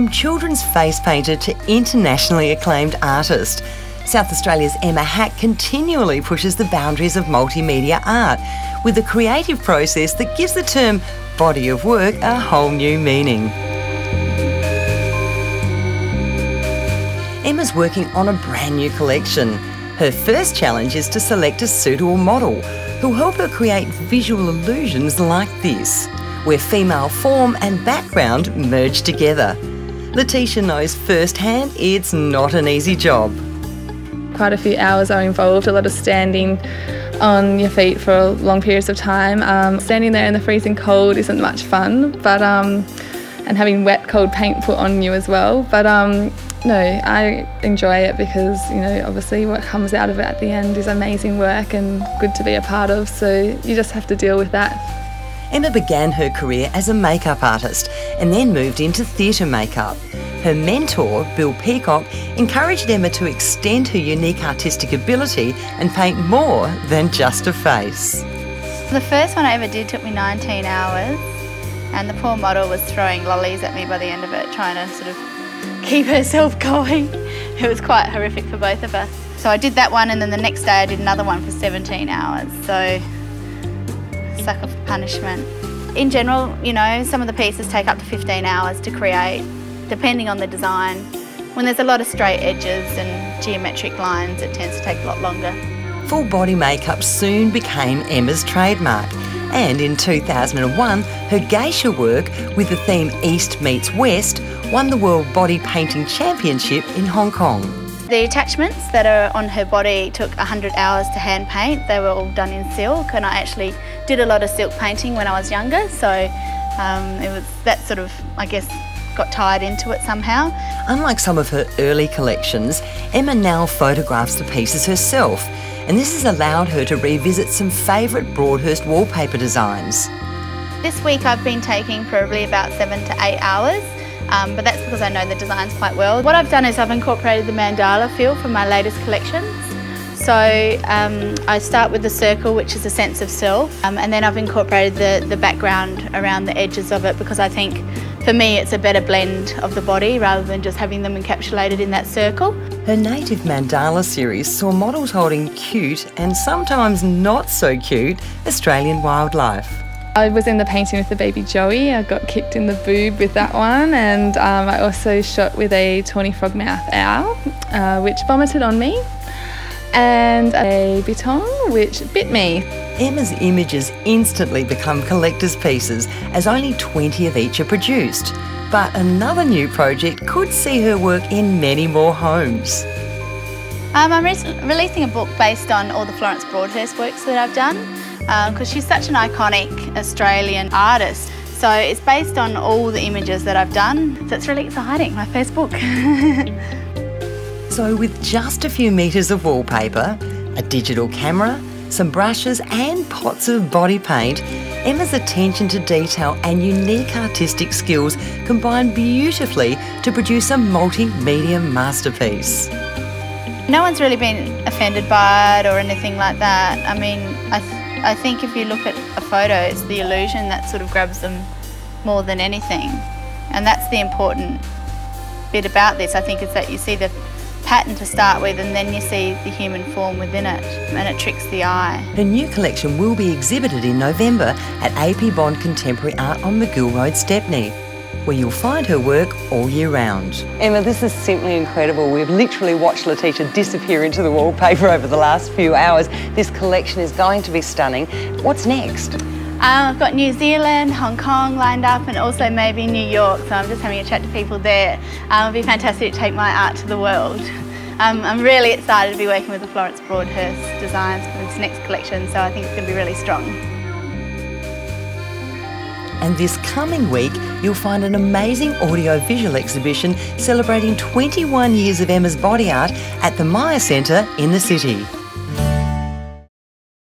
From children's face painter to internationally acclaimed artist, South Australia's Emma Hack continually pushes the boundaries of multimedia art with a creative process that gives the term body of work a whole new meaning. Emma's working on a brand new collection. Her first challenge is to select a suitable model who'll help her create visual illusions like this, where female form and background merge together. Letitia knows firsthand it's not an easy job. Quite a few hours are involved, a lot of standing on your feet for long periods of time. Um, standing there in the freezing cold isn't much fun, but um, and having wet, cold paint put on you as well. But um, no, I enjoy it because you know obviously what comes out of it at the end is amazing work and good to be a part of. So you just have to deal with that. Emma began her career as a makeup artist and then moved into theatre makeup. Her mentor, Bill Peacock, encouraged Emma to extend her unique artistic ability and paint more than just a face. The first one I ever did took me 19 hours, and the poor model was throwing lollies at me by the end of it, trying to sort of keep herself going. It was quite horrific for both of us. So I did that one, and then the next day I did another one for 17 hours. So sucker for punishment. In general, you know, some of the pieces take up to 15 hours to create, depending on the design. When there's a lot of straight edges and geometric lines, it tends to take a lot longer. Full body makeup soon became Emma's trademark. And in 2001, her geisha work with the theme East Meets West won the World Body Painting Championship in Hong Kong. The attachments that are on her body took 100 hours to hand paint. They were all done in silk and I actually did a lot of silk painting when I was younger so um, it was that sort of, I guess, got tied into it somehow. Unlike some of her early collections, Emma now photographs the pieces herself and this has allowed her to revisit some favourite Broadhurst wallpaper designs. This week I've been taking probably about seven to eight hours um, but that's because I know the designs quite well. What I've done is I've incorporated the mandala feel from my latest collections. So um, I start with the circle, which is a sense of self, um, and then I've incorporated the, the background around the edges of it because I think for me it's a better blend of the body rather than just having them encapsulated in that circle. Her native mandala series saw models holding cute and sometimes not so cute Australian wildlife. I was in the painting with the baby Joey. I got kicked in the boob with that one, and um, I also shot with a tawny frogmouth owl, uh, which vomited on me, and a bittern, which bit me. Emma's images instantly become collector's pieces as only 20 of each are produced. But another new project could see her work in many more homes. Um, I'm re releasing a book based on all the Florence Broadhurst works that I've done because um, she's such an iconic Australian artist. So it's based on all the images that I've done. So it's really exciting, my first book. so with just a few metres of wallpaper, a digital camera, some brushes and pots of body paint, Emma's attention to detail and unique artistic skills combine beautifully to produce a multimedia masterpiece. No one's really been offended by it or anything like that. I mean, I I think if you look at a photo, it's the illusion that sort of grabs them more than anything. And that's the important bit about this. I think is that you see the pattern to start with and then you see the human form within it and it tricks the eye. Her new collection will be exhibited in November at AP Bond Contemporary Art on Magill Road, Stepney where you'll find her work all year round. Emma, this is simply incredible. We've literally watched Letitia disappear into the wallpaper over the last few hours. This collection is going to be stunning. What's next? Um, I've got New Zealand, Hong Kong lined up and also maybe New York, so I'm just having a chat to people there. Um, it'll be fantastic to take my art to the world. Um, I'm really excited to be working with the Florence Broadhurst designs for this next collection, so I think it's going to be really strong. And this coming week, you'll find an amazing audio-visual exhibition celebrating 21 years of Emma's body art at the Myer Centre in the city.